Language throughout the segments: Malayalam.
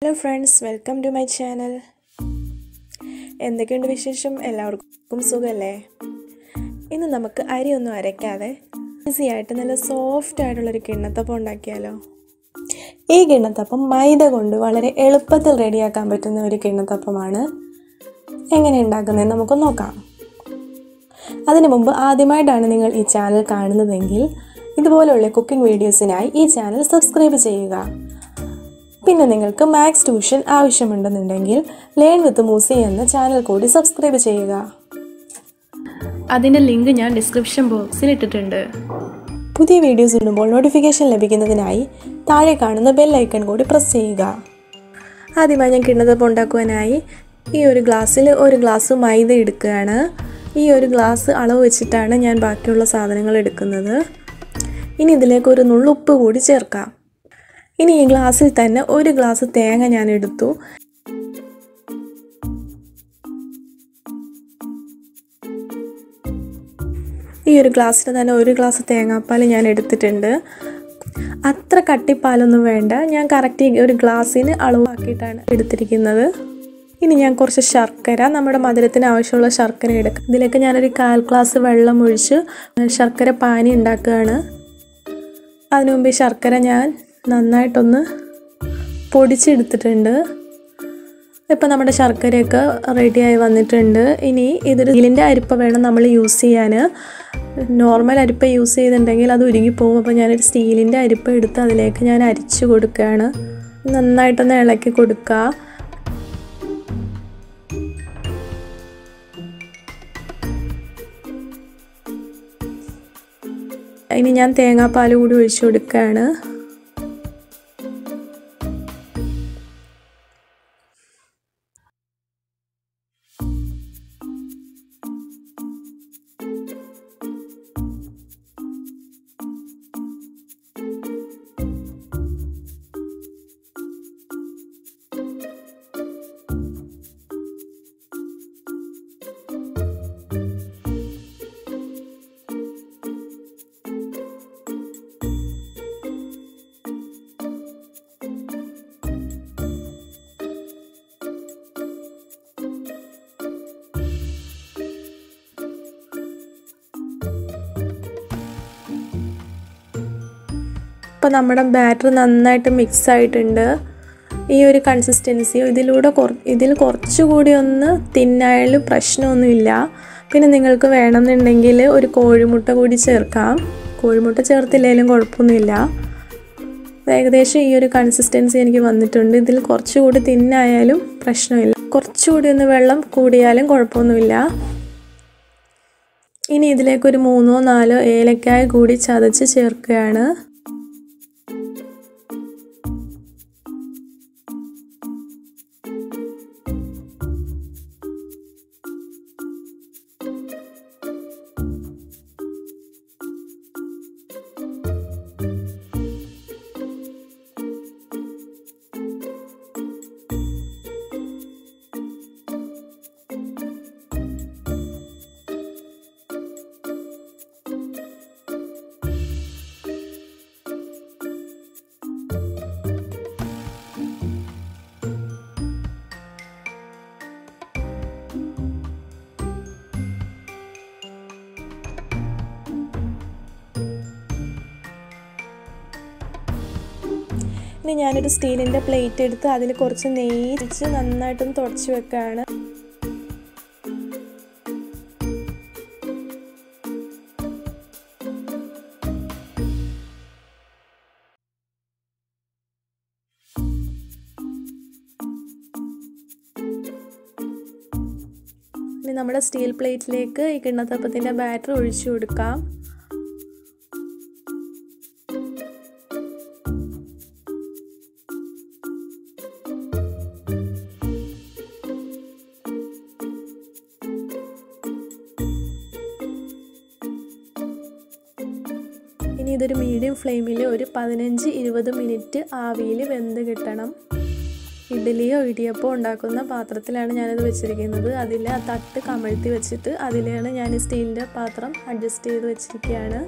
Hello friends welcome to my channel എന്തൊക്കെയുണ്ട് വിശേഷം? എല്ലാവർക്കും സുഖമല്ലേ ഇന്ന് നമുക്ക് അരിയൊന്നും അരയ്ക്കാതെ ഈസി ആയിട്ട് നല്ല സോഫ്റ്റ് ആയിട്ടുള്ളൊരു കിണ്ണത്തപ്പം ഉണ്ടാക്കിയാലോ? ഈ കിണ്ണത്തപ്പം മൈദ കൊണ്ട് വളരെ എളുപ്പത്തിൽ റെഡിയാക്കാൻ പറ്റുന്ന ഒരു കിണ്ണത്തപ്പമാണ് എങ്ങനെ ഉണ്ടാക്കുന്നതെന്ന് നമുക്ക് നോക്കാം. അതിനു മുമ്പ് ആദ്യമായിട്ടാണ് നിങ്ങൾ ഈ ചാനൽ കാണുന്നതെങ്കിൽ ഇതുപോലെയുള്ള കുക്കിംഗ് വീഡിയോസിനായി ഈ ചാനൽ സബ്സ്ക്രൈബ് ചെയ്യുക. പിന്നെ നിങ്ങൾക്ക് മാത്സ് ട്യൂഷൻ ആവശ്യമുണ്ടെന്നുണ്ടെങ്കിൽ ലേൺ വിത്ത് മൂസി എന്ന ചാനൽ കൂടി സബ്സ്ക്രൈബ് ചെയ്യുക. അതിന്റെ ലിങ്ക് ഞാൻ ഡിസ്ക്രിപ്ഷൻ ബോക്സിൽ ഇട്ടിട്ടുണ്ട്. പുതിയ വീഡിയോസ് ഇടുമ്പോൾ നോട്ടിഫിക്കേഷൻ ലഭിക്കുന്നതിനായി താഴെ കാണുന്ന ബെൽ ഐക്കൺ കൂടി പ്രസ് ചെയ്യുക. ആദ്യമായി ഞാൻ കിണ്ണത്തപ്പം ഉണ്ടാക്കുവാനായി ഈ ഒരു ഗ്ലാസ്സിൽ ഒരു ഗ്ലാസ് മൈദ എടുക്കുകയാണ്. ഈ ഒരു ഗ്ലാസ് അളവ് വെച്ചിട്ടാണ് ഞാൻ ബാക്കിയുള്ള സാധനങ്ങൾ എടുക്കുന്നത്. ഇനി ഇതിലേക്ക് ഒരു നുള്ളുപ്പ് കൂടി ചേർക്കാം. ഇനി ഈ ഗ്ലാസ്സിൽ തന്നെ ഒരു ഗ്ലാസ് തേങ്ങ ഞാൻ എടുത്തു. ഈ ഒരു ഗ്ലാസ്സിൽ തന്നെ ഒരു ഗ്ലാസ് തേങ്ങാപ്പാൽ ഞാൻ എടുത്തിട്ടുണ്ട്. അത്ര കട്ടിപ്പാലൊന്നും വേണ്ട. ഞാൻ കറക്റ്റ് ഒരു ഗ്ലാസ്സിന് അളവാക്കിയിട്ടാണ് എടുത്തിരിക്കുന്നത്. ഇനി ഞാൻ കുറച്ച് ശർക്കര നമ്മുടെ മധുരത്തിന് ആവശ്യമുള്ള ശർക്കര എടുക്കാം. ഇതിലേക്ക് ഞാനൊരു കാൽ ഗ്ലാസ് വെള്ളം ഒഴിച്ച് ശർക്കര പാനി ഉണ്ടാക്കുകയാണ്. അതിനു മുമ്പ് ശർക്കര ഞാൻ നന്നായിട്ടൊന്ന് പൊടിച്ചെടുത്തിട്ടുണ്ട്. ഇപ്പം നമ്മുടെ ശർക്കരയൊക്കെ റെഡിയായി വന്നിട്ടുണ്ട്. ഇനി ഇതൊരു ഇതിലിന്റെ അരിപ്പ വേണം നമ്മൾ യൂസ് ചെയ്യാൻ. നോർമൽ അരിപ്പ യൂസ് ചെയ്തിട്ടുണ്ടെങ്കിൽ അത് ഉരുകിപ്പോകും അപ്പോൾ ഞാനൊരു സ്റ്റീലിന്റെ അരിപ്പ എടുത്ത് അതിലേക്ക് ഞാൻ അരിച്ചു കൊടുക്കുകയാണ്. നന്നായിട്ടൊന്ന് ഇളക്കി കൊടുക്കുക ഇനി ഞാൻ തേങ്ങാപ്പാൽ കൂടി ഒഴിച്ചു കൊടുക്കുകയാണ്. ഇപ്പോൾ നമ്മുടെ ബാറ്റർ നന്നായിട്ട് മിക്സ് ആയിട്ടുണ്ട്. ഈ ഒരു കൺസിസ്റ്റൻസി ഇതിലൂടെ കുറ ഇതിൽ കുറച്ചുകൂടി ഒന്ന് തിന്നായാലും പ്രശ്നമൊന്നുമില്ല. പിന്നെ നിങ്ങൾക്ക് വേണമെന്നുണ്ടെങ്കിൽ ഒരു കോഴിമുട്ട കൂടി ചേർക്കാം. കോഴിമുട്ട ചേർത്തില്ലെങ്കിലും കുഴപ്പമൊന്നുമില്ല. ഏകദേശം ഈ ഒരു കൺസിസ്റ്റൻസി എനിക്ക് വന്നിട്ടുണ്ട്. ഇതിൽ കുറച്ചുകൂടി തിന്നായാലും പ്രശ്നമില്ല. കുറച്ചുകൂടി ഒന്ന് വെള്ളം കൂടിയാലും കുഴപ്പമൊന്നുമില്ല. ഇനി ഇതിലേക്ക് ഒരു മൂന്നോ നാലോ ഏലക്കായ കൂടി ചതച്ച് ചേർക്കുകയാണ്. ഇനി ഞാനൊരു സ്റ്റീലിന്റെ പ്ലേറ്റ് എടുത്ത് അതിൽ കുറച്ച് നെയ്യ് വെച്ച് നന്നായിട്ടൊന്ന് തുടച്ച് വെക്കുകയാണ് ഇനി നമ്മുടെ സ്റ്റീൽ പ്ലേറ്റിലേക്ക് ഈ കിണ്ണത്തപ്പത്തിന്റെ ബാറ്റർ ഒഴിച്ചു കൊടുക്കാം. ഇതൊരു മീഡിയം ഫ്ലെയിമിൽ ഒരു പതിനഞ്ച് ഇരുപത് മിനിറ്റ് ആവിയിൽ വെന്ത് കിട്ടണം. ഇഡ്ഡലിയോ ഇടിയപ്പോ ഉണ്ടാക്കുന്ന പാത്രത്തിലാണ് ഞാനത് വെച്ചിരിക്കുന്നത്. അതിൽ ആ തട്ട് കമഴ്ത്തി വെച്ചിട്ട് അതിലാണ് ഞാൻ സ്റ്റീലിന്റെ പാത്രം അഡ്ജസ്റ്റ് ചെയ്ത് വെച്ചിരിക്കുകയാണ്.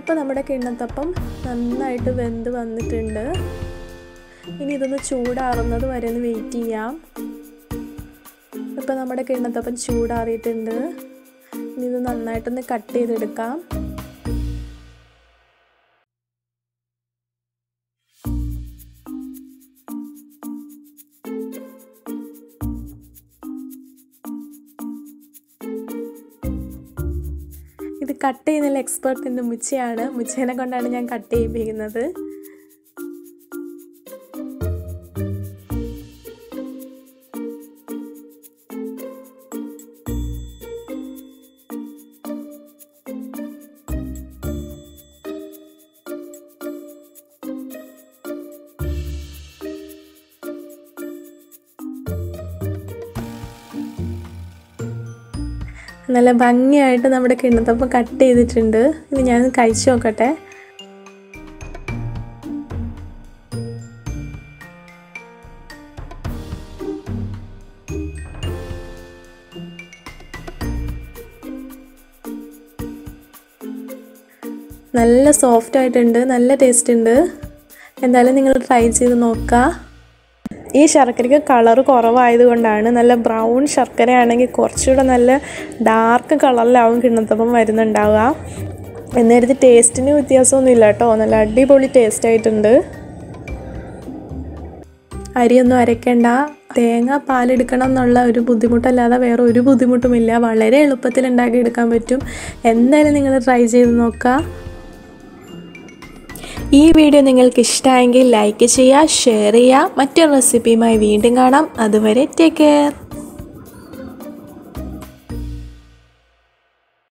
ഇപ്പോൾ നമ്മുടെ കിണ്ണത്തപ്പം നന്നായിട്ട് വെന്ത് വന്നിട്ടുണ്ട്. ഇനി ഇതൊന്ന് ചൂടാറുന്നത് വരെ ഒന്ന് വെയിറ്റ് ചെയ്യാം. ഇപ്പോൾ നമ്മുടെ കിണ്ണത്തപ്പം ചൂടാറിയിട്ടുണ്ട്. ഇനി ഇത് നന്നായിട്ടൊന്ന് കട്ട് ചെയ്തെടുക്കാം. ഇത് കട്ട് ചെയ്യുന്നതിൽ എക്സ്പേർട്ട് എന്റെ മുച്ചയാണ്. മുച്ചേനെ കൊണ്ടാണ് ഞാൻ കട്ട് ചെയ്യിപ്പിക്കുന്നത്. നല്ല ഭംഗിയായിട്ട് നമ്മുടെ കിണ്ണത്തപ്പം കട്ട് ചെയ്തിട്ടുണ്ട്. ഇനി ഞാൻ കഴിച്ചു നോക്കട്ടെ. നല്ല സോഫ്റ്റ് ആയിട്ടുണ്ട് നല്ല ടേസ്റ്റ് ഉണ്ട്. എന്തായാലും നിങ്ങൾ ട്രൈ ചെയ്ത് നോക്കുക ഈ ശർക്കരയ്ക്ക് കളർ കുറവായതുകൊണ്ടാണ് നല്ല ബ്രൗൺ ശർക്കരയാണെങ്കിൽ കുറച്ചുകൂടെ നല്ല ഡാർക്ക് കളറിലാവും കിണ്ണത്തപ്പം വരുന്നുണ്ടാവുക. എന്നേരത്ത് ടേസ്റ്റിന് വ്യത്യാസമൊന്നുമില്ല കേട്ടോ. നല്ല അടിപൊളി ടേസ്റ്റ് ആയിട്ടുണ്ട്. അരിയൊന്നും അരയ്ക്കേണ്ട തേങ്ങ പാലെടുക്കണം എന്നുള്ള ഒരു ബുദ്ധിമുട്ടല്ലാതെ വേറെ ഒരു ബുദ്ധിമുട്ടുമില്ല. വളരെ എളുപ്പത്തിൽ ഉണ്ടാക്കിയെടുക്കാൻ പറ്റും. എന്തായാലും നിങ്ങൾ ട്രൈ ചെയ്ത് നോക്കുക. ഈ വീഡിയോ നിങ്ങൾക്ക് ഇഷ്ടമായെങ്കിൽ ലൈക്ക് ചെയ്യുക ഷെയർ ചെയ്യുക. മറ്റൊരു റെസിപ്പിയുമായി വീണ്ടും കാണാം. അതുവരെ ടേക്ക് കെയർ